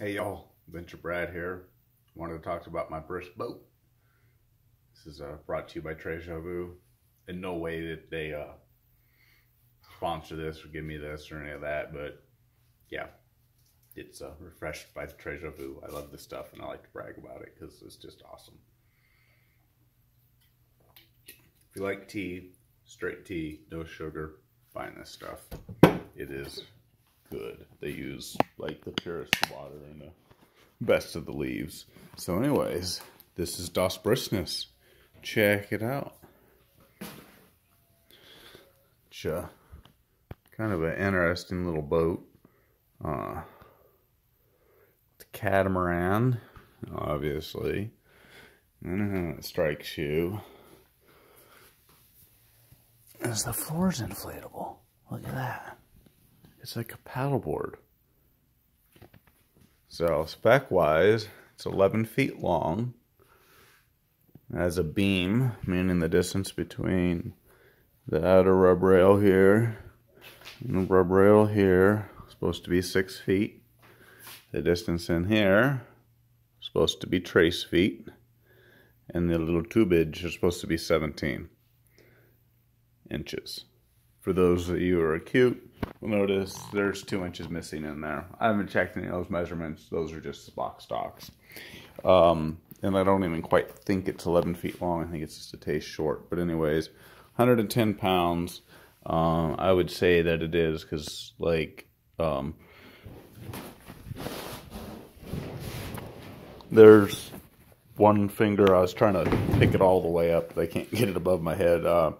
Hey y'all, Adventure Brad here. Wanted to talk about my first boat. This is uh, brought to you by Treasure Vu. In no way that they uh, sponsor this or give me this or any of that, but yeah, it's uh, refreshed by Treasure Vu. I love this stuff and I like to brag about it because it's just awesome. If you like tea, straight tea, no sugar, find this stuff. It is good. They use like the purest water and the best of the leaves. So anyways, this is Das Bristness. Check it out. It's uh, kind of an interesting little boat. Uh, it's a catamaran, obviously. I don't know how it strikes you. As the floor's inflatable. Look at that. It's like a paddleboard. So spec wise, it's 11 feet long. It has a beam, meaning the distance between the outer rub rail here and the rub rail here supposed to be six feet. The distance in here supposed to be trace feet. And the little tubage is supposed to be 17 inches. For those of you who are acute, will notice there's two inches missing in there. I haven't checked any of those measurements. Those are just box stocks. Um, and I don't even quite think it's 11 feet long. I think it's just a taste short. But anyways, 110 pounds. Um, I would say that it is because, like, um, there's one finger. I was trying to pick it all the way up, but I can't get it above my head. Uh,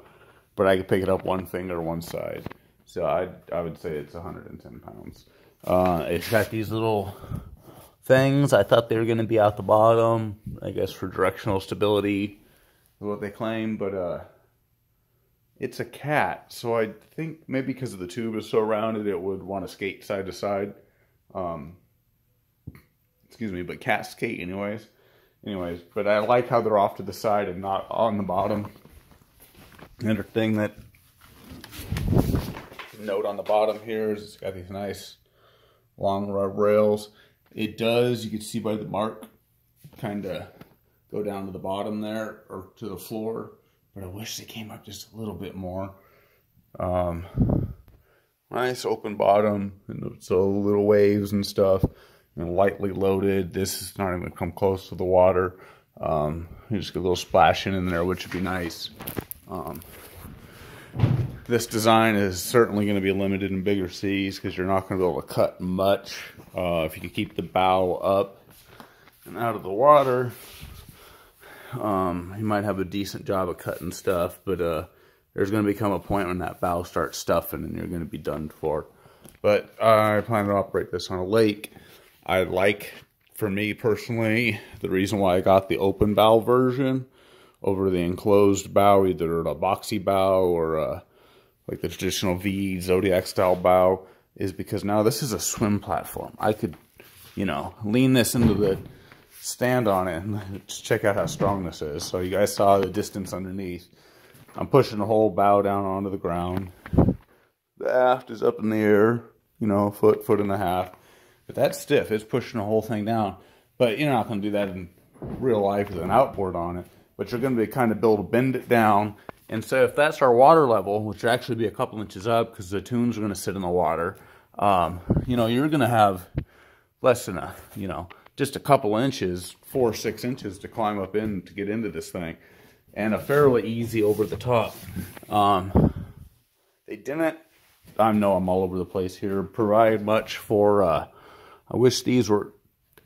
but I could pick it up one finger one side. So I I would say it's 110 pounds. Uh, it's got these little things. I thought they were going to be out the bottom, I guess for directional stability, what they claim. But uh, it's a cat, so I think maybe because the tube is so rounded, it would want to skate side to side. Um, excuse me, but cats skate anyways. Anyways, but I like how they're off to the side and not on the bottom. Another thing that note on the bottom here is it's got these nice long rub rails. It does, you can see by the mark, kind of go down to the bottom there or to the floor. But I wish they came up just a little bit more. Um, nice open bottom, and so little waves and stuff, and lightly loaded. This is not even come close to the water. Um, you just get a little splashing in there, which would be nice. Um, this design is certainly going to be limited in bigger seas because you're not going to be able to cut much. Uh, if you can keep the bow up and out of the water, um, you might have a decent job of cutting stuff, but uh, there's going to become a point when that bow starts stuffing and you're going to be done for. But I plan to operate this on a lake. I like, for me personally, the reason why I got the open bow version over the enclosed bow, either a boxy bow or a, like the traditional V Zodiac style bow, is because now this is a swim platform. I could, you know, lean this into the stand on it and check out how strong this is. So you guys saw the distance underneath. I'm pushing the whole bow down onto the ground. The aft is up in the air, you know, foot, foot and a half. But that's stiff. It's pushing the whole thing down. But you're not going to do that in real life with an outboard on it but you're going to be kind of able to bend it down. And so if that's our water level, which would actually be a couple inches up because the tunes are going to sit in the water, um, you know, you're going to have less than a, you know, just a couple inches, four or six inches to climb up in to get into this thing. And a fairly easy over the top. Um, they didn't, I know I'm all over the place here, provide much for, uh, I wish these were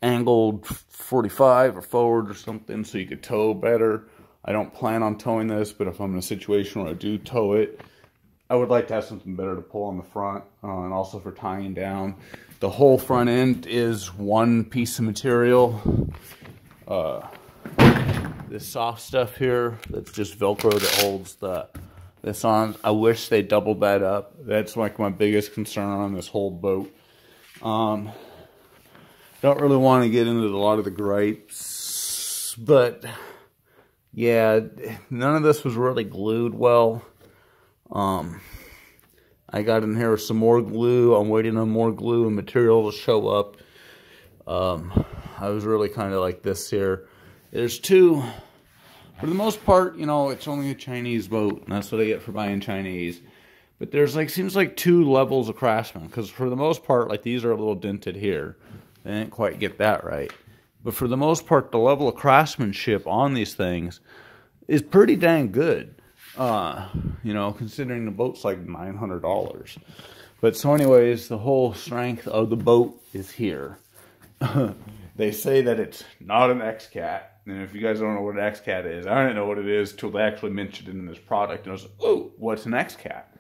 angled 45 or forward or something so you could tow better. I don't plan on towing this, but if I'm in a situation where I do tow it, I would like to have something better to pull on the front uh, and also for tying down. The whole front end is one piece of material. Uh, this soft stuff here, that's just Velcro that holds the this on. I wish they doubled that up. That's like my biggest concern on this whole boat. Um, don't really want to get into a lot of the gripes, but yeah, none of this was really glued well. Um, I got in here with some more glue. I'm waiting on more glue and material to show up. Um, I was really kind of like this here. There's two, for the most part, you know, it's only a Chinese boat, and that's what I get for buying Chinese. But there's like, seems like two levels of craftsman, because for the most part, like these are a little dented here. They didn't quite get that right. But for the most part, the level of craftsmanship on these things is pretty dang good. Uh, you know, considering the boat's like $900. But so anyways, the whole strength of the boat is here. they say that it's not an X-Cat. And if you guys don't know what an X-Cat is, I didn't know what it is until they actually mentioned it in this product. And I was like, oh, what's an X-Cat?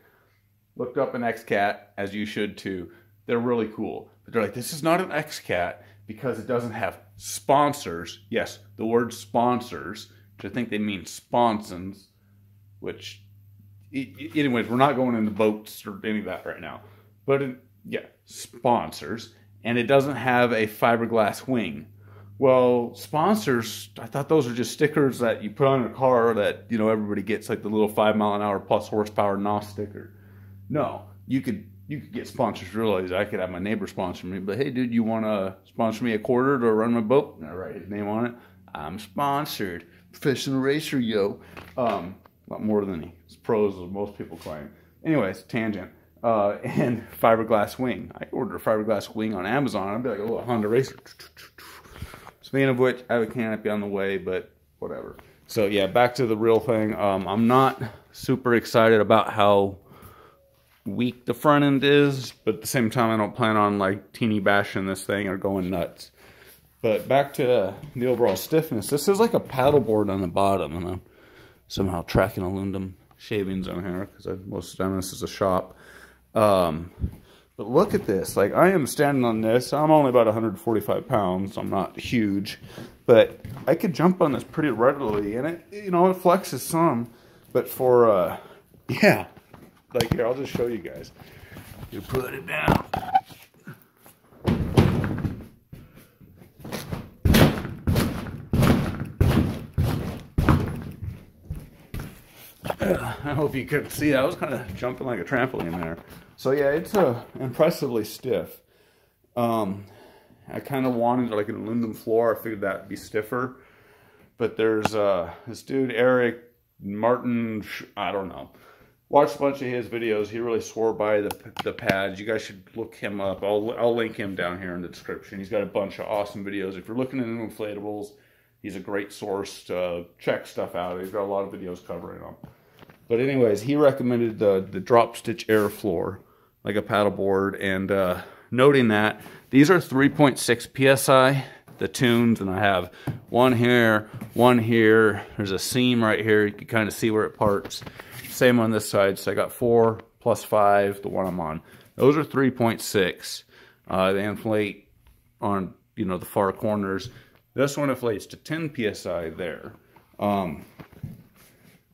Looked up an X-Cat, as you should too. They're really cool. But they're like, this is not an X-Cat because it doesn't have sponsors. Yes, the word sponsors, which I think they mean sponsons, which, anyways, we're not going into boats or any of that right now. But it, yeah, sponsors. And it doesn't have a fiberglass wing. Well, sponsors, I thought those are just stickers that you put on your car that, you know, everybody gets, like the little five mile an hour plus horsepower NOS sticker. No, you could you could get sponsors real easy. I could have my neighbor sponsor me, but hey, dude, you want to sponsor me a quarter to run my boat? And I write his name on it. I'm sponsored. Professional racer, yo. Um, a lot more than he's pros, as most people claim. Anyways, tangent. Uh, and fiberglass wing. I ordered a fiberglass wing on Amazon. I'd be like a little Honda racer. Speaking of which, I have a canopy on the way, but whatever. So yeah, back to the real thing. Um, I'm not super excited about how weak the front end is, but at the same time, I don't plan on like teeny bashing this thing or going nuts. But back to the overall stiffness. This is like a paddleboard on the bottom, and I'm somehow tracking aluminum shavings on here because most of the time this is a shop. Um, but look at this. Like I am standing on this. I'm only about 145 pounds. I'm not huge, but I could jump on this pretty readily, and it you know it flexes some. But for uh, yeah, like here, I'll just show you guys. You put it down. I hope you could see. that. I was kind of jumping like a trampoline there. So yeah, it's uh, impressively stiff. Um, I kind of wanted like an aluminum floor. I figured that'd be stiffer. But there's uh, this dude, Erick Martin, I don't know watched a bunch of his videos. He really swore by the, the pads. You guys should look him up. I'll, I'll link him down here in the description. He's got a bunch of awesome videos. If you're looking into inflatables, he's a great source to check stuff out. He's got a lot of videos covering them. But anyways, he recommended the, the drop stitch air floor, like a paddleboard, and uh, noting that these are 3.6 PSI, the tunes, and I have one here, one here. There's a seam right here. You can kind of see where it parts. Same on this side. So I got four plus five, the one I'm on. Those are 3.6. Uh, they inflate on, you know, the far corners. This one inflates to 10 PSI there. Um,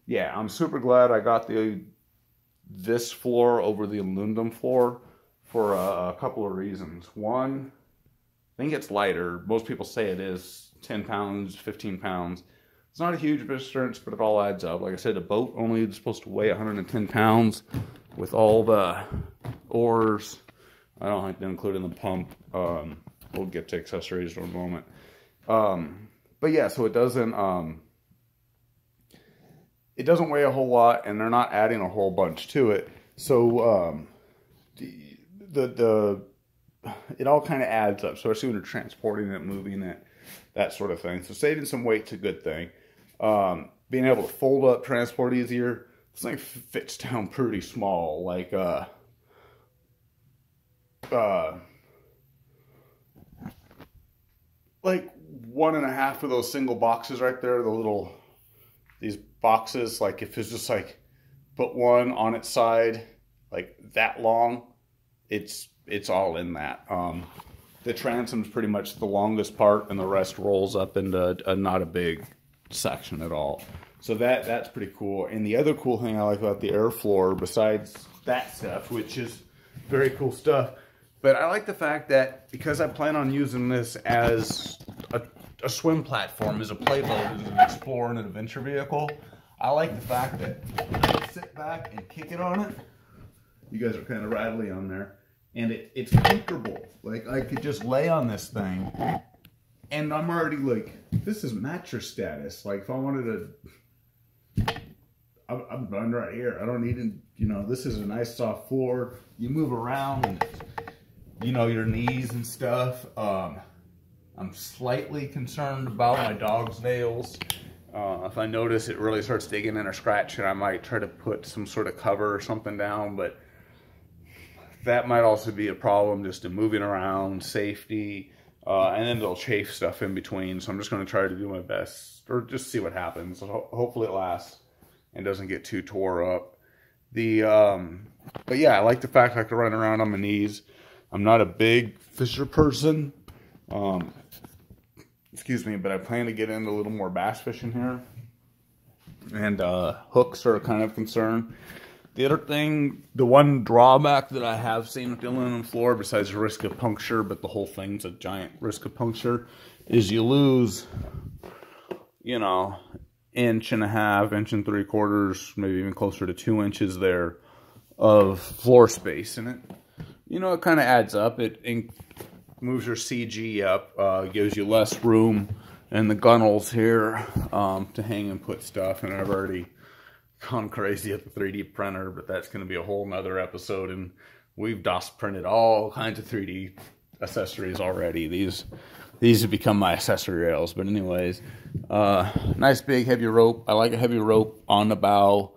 yeah, I'm super glad I got the this floor over the aluminum floor for a, a couple of reasons. One, I think it's lighter. Most people say it is 10 pounds, 15 pounds. It's not a huge difference, but it all adds up. Like I said, the boat only is supposed to weigh 110 pounds with all the oars. I don't like to include in the pump. Um, we'll get to accessories in a moment. Um, but yeah, so it doesn't um, it doesn't weigh a whole lot, and they're not adding a whole bunch to it. So um, the the the it all kind of adds up. So especially when you're transporting it, moving it, that sort of thing. So saving some weight's a good thing. Um, being able to fold up, transport easier. This thing fits down pretty small, like uh, uh, like one and a half of those single boxes right there. The little these boxes, like if it's just like put one on its side, like that long, it's it's all in that. Um, the transom's pretty much the longest part, and the rest rolls up into a, not a big section at all. So that that's pretty cool. And the other cool thing I like about the air floor, besides that stuff, which is very cool stuff, but I like the fact that because I plan on using this as a, a swim platform, as a playboat, as an explorer and an adventure vehicle, I like the fact that I sit back and kick it on it. You guys are kind of rattly on there. and it, it's comfortable. Like I could just lay on this thing and I'm already like, this is mattress status. Like if I wanted to, I'm, I'm done right here. I don't need you know, this is a nice soft floor. You move around and, you know, your knees and stuff. Um, I'm slightly concerned about my dog's nails. Uh, if I notice it really starts digging in or scratching, I might try to put some sort of cover or something down, but that might also be a problem just in moving around, safety, uh, and then they'll chafe stuff in between. So I'm just going to try to do my best or just see what happens. Ho hopefully it lasts and doesn't get too tore up. The, um, but yeah, I like the fact I can run around on my knees. I'm not a big fisher person. Um, excuse me, but I plan to get into a little more bass fishing here. And uh, hooks are a kind of concern. The other thing, the one drawback that I have seen with the aluminum floor, besides risk of puncture, but the whole thing's a giant risk of puncture, is you lose, you know, inch and a half, inch and three quarters, maybe even closer to two inches there of floor space. And it, you know, it kind of adds up. It moves your CG up, uh, gives you less room in the gunnels here um, to hang and put stuff. And I've already gone crazy at the 3D printer, but that's going to be a whole nother episode. And we've DOS printed all kinds of 3D accessories already. These these have become my accessory rails. But anyways, uh, nice big heavy rope. I like a heavy rope on the bow.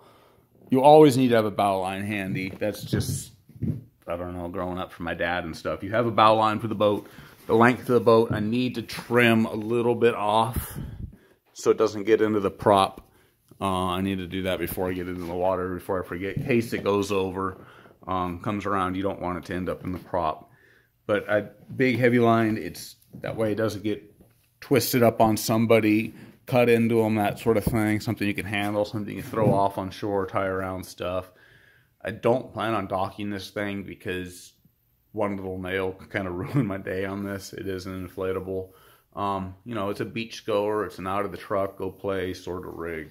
You always need to have a bow line handy. That's just, I don't know, growing up from my dad and stuff. You have a bow line for the boat. The length of the boat, I need to trim a little bit off so it doesn't get into the prop uh, I need to do that before I get into the water, before I forget. In case it goes over, um, comes around, you don't want it to end up in the prop. But a big heavy line, it's that way it doesn't get twisted up on somebody, cut into them, that sort of thing. Something you can handle, something you throw off on shore, tie around stuff. I don't plan on docking this thing because one little nail kind of ruined my day on this. It is an inflatable. Um, you know, it's a beach goer. It's an out of the truck, go play sort of rig.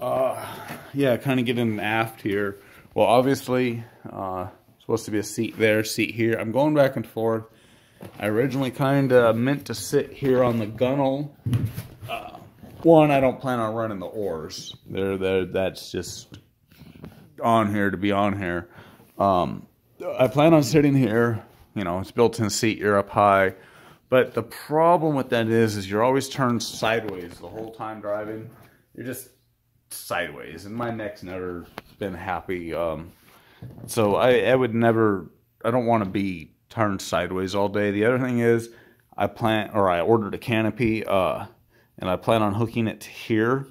Uh, yeah, kind of getting aft here. Well, obviously, uh, supposed to be a seat there, seat here. I'm going back and forth. I originally kind of meant to sit here on the gunnel. Uh, one, I don't plan on running the oars. They're, that's just on here to be on here. Um, I plan on sitting here. You know, it's built-in seat. You're up high. But the problem with that is, is you're always turned sideways the whole time driving. You're just sideways, and my neck's never been happy. Um, so I, I would never. I don't want to be turned sideways all day. The other thing is, I plan or I ordered a canopy, uh, and I plan on hooking it to here.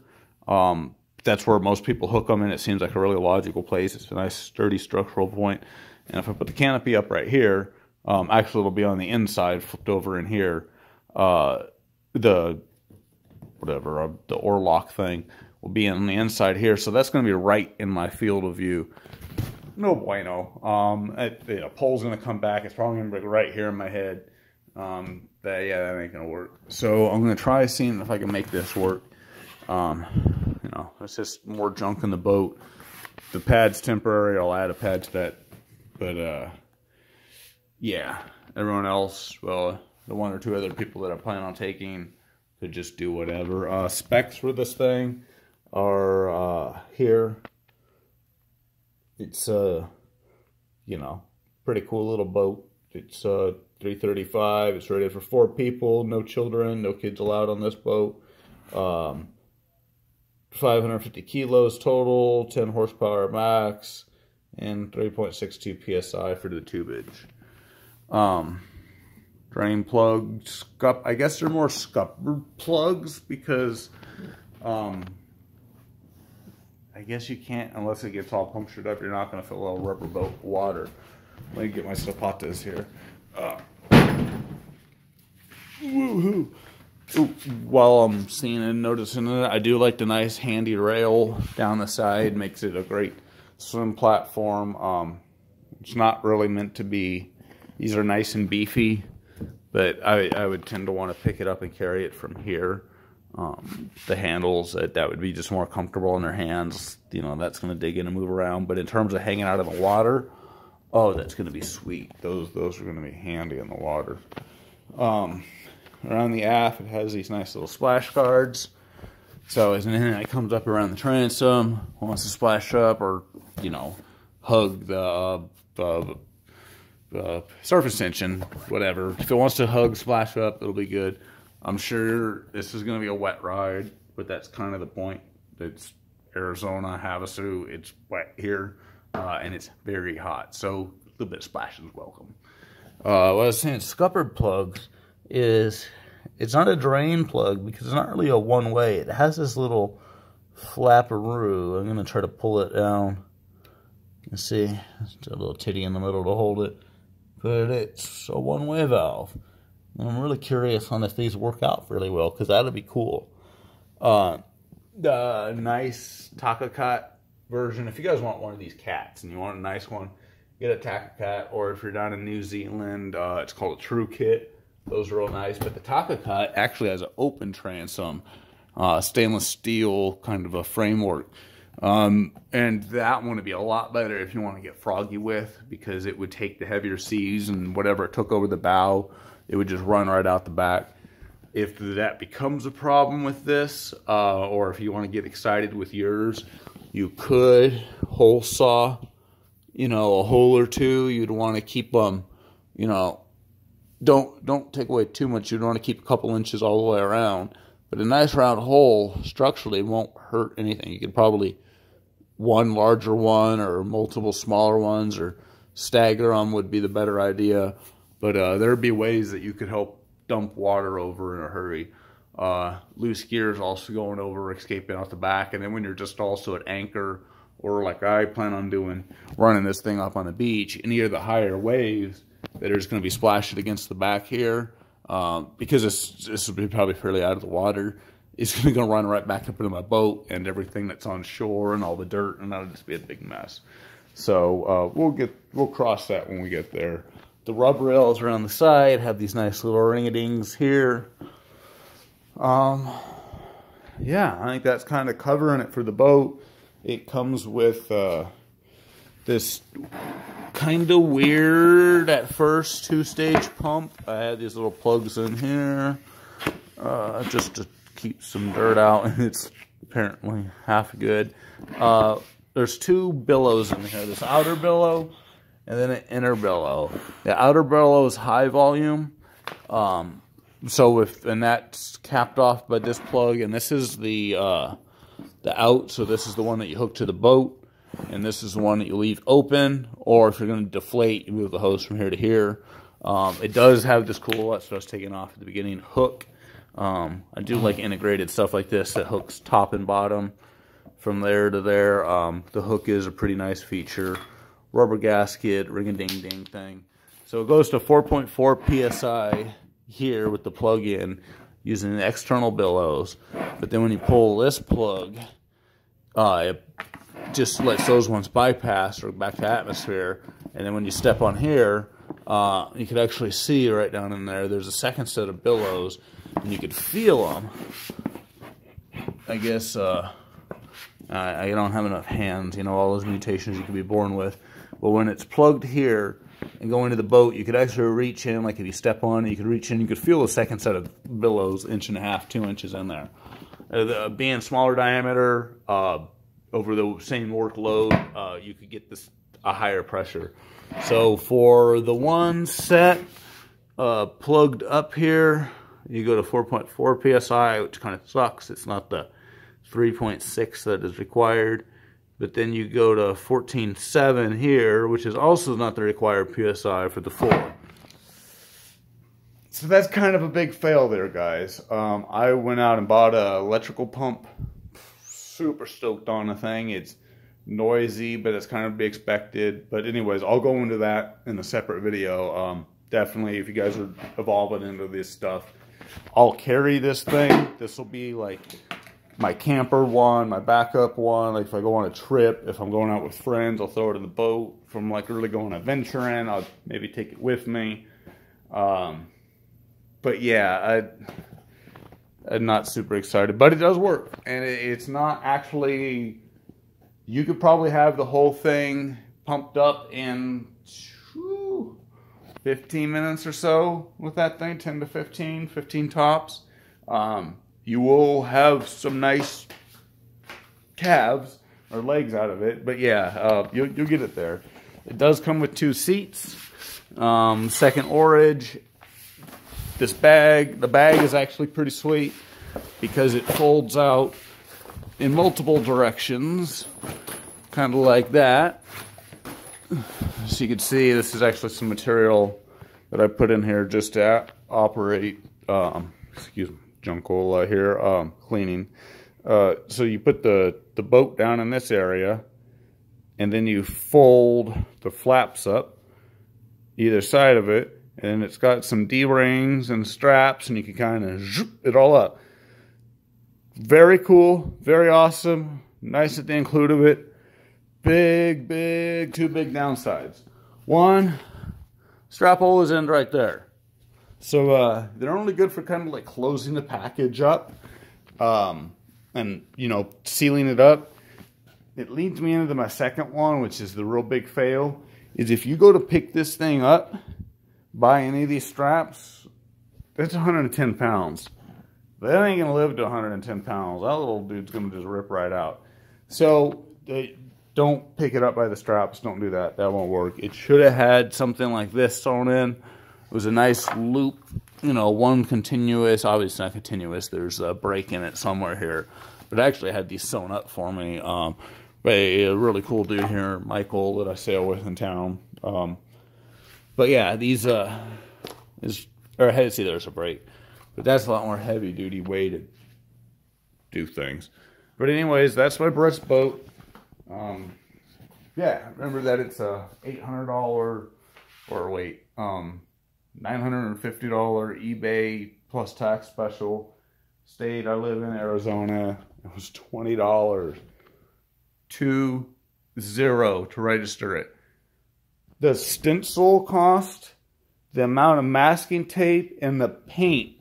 Um, that's where most people hook them, and it seems like a really logical place. It's a nice sturdy structural point. And if I put the canopy up right here, um, actually it'll be on the inside, flipped over in here. Uh, the whatever uh, the oar lock thing will be on the inside here. So that's going to be right in my field of view. No bueno. Um, it, know, pole's going to come back. It's probably going to be right here in my head. Um, that, yeah, that ain't going to work. So I'm going to try seeing if I can make this work. Um, you know, it's just more junk in the boat. The pad's temporary. I'll add a pad to that. But, uh, yeah, everyone else, well, the one or two other people that I plan on taking could just do whatever. Uh, specs for this thing are uh, here. It's a, uh, you know, pretty cool little boat. It's uh, 335. It's rated for four people, no children, no kids allowed on this boat. Um, 550 kilos total, 10 horsepower max, and 3.62 psi for the tubage. Um, drain plugs, scup. I guess they're more scupper plugs because um, I guess you can't, unless it gets all punctured up, you're not going to fill a rubber boat water. Let me get my zapatas here. Uh, woohoo! While I'm seeing and noticing it, I do like the nice handy rail down the side. Makes it a great swim platform. Um, it's not really meant to be, these are nice and beefy, but I, I would tend to want to pick it up and carry it from here um, the handles that, that would be just more comfortable in their hands. You know, that's going to dig in and move around. But in terms of hanging out in the water, Oh, that's going to be sweet. Those those are going to be handy in the water. Um, around the aft, it has these nice little splash guards. So as an it comes up around the transom, wants to splash up or, you know, hug the uh, uh, uh, surface tension, whatever. If it wants to hug, splash up, it'll be good. I'm sure this is going to be a wet ride, but that's kind of the point. It's Arizona, Havasu, it's wet here, uh, and it's very hot, so a little bit of splash is welcome. Uh, what I was saying, scuppered plugs is, it's not a drain plug because it's not really a one-way. It has this little flapperoo. I'm going to try to pull it down. You see, it's a little titty in the middle to hold it. But it's a one-way valve. And I'm really curious on if these work out really well, because that'd be cool. Uh, the nice Takacat version, if you guys want one of these cats and you want a nice one, get a Takacat, or if you're down in New Zealand, uh, it's called a True Kit. Those are real nice, but the Takacat actually has an open transom, uh, stainless steel kind of a framework. Um, and that one would be a lot better if you want to get froggy with because it would take the heavier seas and whatever it took over the bow, it would just run right out the back. If that becomes a problem with this, uh, or if you want to get excited with yours, you could hole saw, you know, a hole or two. You'd want to keep them, you know, don't don't take away too much. You'd want to keep a couple inches all the way around. But a nice round hole structurally won't hurt anything. You could probably one larger one or multiple smaller ones or stagger them would be the better idea. But uh, there'd be ways that you could help dump water over in a hurry. Uh, loose gears also going over, escaping out the back. And then when you're just also at anchor or like I plan on doing, running this thing up on the beach, any of the higher waves that are just going to be splashing against the back here, um, because this, this be probably fairly out of the water, it's going to run right back up into my boat and everything that's on shore and all the dirt, and that'll just be a big mess. So uh, we'll get we'll cross that when we get there. The rub rails around the side have these nice little ring-a-dings here. Um, yeah, I think that's kind of covering it for the boat. It comes with uh, this kind of weird at first two-stage pump. I had these little plugs in here uh, just to keep some dirt out, and it's apparently half good. Uh, there's two billows in here. This outer billow and then an inner billow. The outer billow is high volume. Um, so if and that's capped off by this plug, and this is the uh, the out. So this is the one that you hook to the boat, and this is the one that you leave open. Or if you're going to deflate, you move the hose from here to here. Um, it does have this cool. That's what I was taking off at the beginning. Hook um, I do like integrated stuff like this that hooks top and bottom from there to there. Um, the hook is a pretty nice feature. Rubber gasket, ring-a-ding-ding thing. So it goes to 4.4 PSI here with the plug-in using the external billows. But then when you pull this plug, uh, it just lets those ones bypass or back to atmosphere. And then when you step on here, uh, you can actually see right down in there, there's a second set of billows and you could feel them. I guess uh, I, I don't have enough hands, you know, all those mutations you can be born with. But when it's plugged here and going to the boat, you could actually reach in, like if you step on it, you could reach in, you could feel the second set of billows, inch and a half, two inches in there. Uh, the, being smaller diameter, uh, over the same workload, uh, you could get this a higher pressure. So for the one set uh, plugged up here, you go to 4.4 psi, which kind of sucks. It's not the 3.6 that is required. But then you go to 14.7 here, which is also not the required PSI for the 4. So that's kind of a big fail there, guys. Um, I went out and bought an electrical pump. Super stoked on the thing. It's noisy, but it's kind of be expected. But anyways, I'll go into that in a separate video. Um, definitely, if you guys are evolving into this stuff, I'll carry this thing. This will be like my camper one, my backup one. Like if I go on a trip, if I'm going out with friends, I'll throw it in the boat. If I'm like really going adventuring, I'll maybe take it with me. Um, but yeah, I, I'm not super excited, but it does work. And it, it's not actually, you could probably have the whole thing pumped up in whew, 15 minutes or so with that thing, 10 to 15, 15 tops. Um, you will have some nice calves or legs out of it, but yeah, uh, you'll, you'll get it there. It does come with two seats, um, second orage. This bag, the bag is actually pretty sweet because it folds out in multiple directions, kind of like that. So you can see this is actually some material that I put in here just to operate, um, excuse me, Junkola here, um, cleaning. Uh, so you put the, the boat down in this area and then you fold the flaps up either side of it and it's got some D-rings and straps and you can kind of zip it all up. Very cool, very awesome, nice that they include of it. Big, big, two big downsides. One, strap hole is in right there. So uh, they're only good for kind of like closing the package up um, and, you know, sealing it up. It leads me into my second one, which is the real big fail, is if you go to pick this thing up, buy any of these straps, that's 110 pounds. That ain't gonna live to 110 pounds. That little dude's gonna just rip right out. So they, don't pick it up by the straps. Don't do that. That won't work. It should have had something like this sewn in. It was a nice loop, you know, one continuous. Obviously not continuous. There's a break in it somewhere here. But I actually had these sewn up for me. Um, a, a really cool dude here, Michael, that I sail with in town. Um, but yeah, these, uh, is, or I had to see there's a break. But that's a lot more heavy duty to do things. But anyways, that's my Bris boat. Um, yeah, remember that it's a $800 or wait, um, $950 eBay plus tax special. State I live in Arizona. It was $20 to zero to register it. The stencil cost, the amount of masking tape, and the paint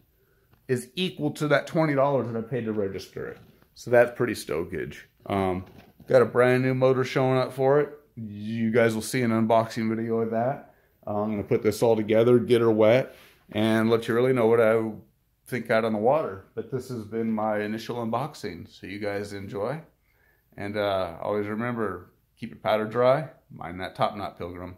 is equal to that $20 that I paid to register it. So that's pretty stokage. Um, got a brand new motor showing up for it. You guys will see an unboxing video of that. I'm going to put this all together, get her wet, and let you really know what I think out on the water. But this has been my initial unboxing, so you guys enjoy. And uh, always remember, keep your powder dry, mind that top knot, Pilgrim.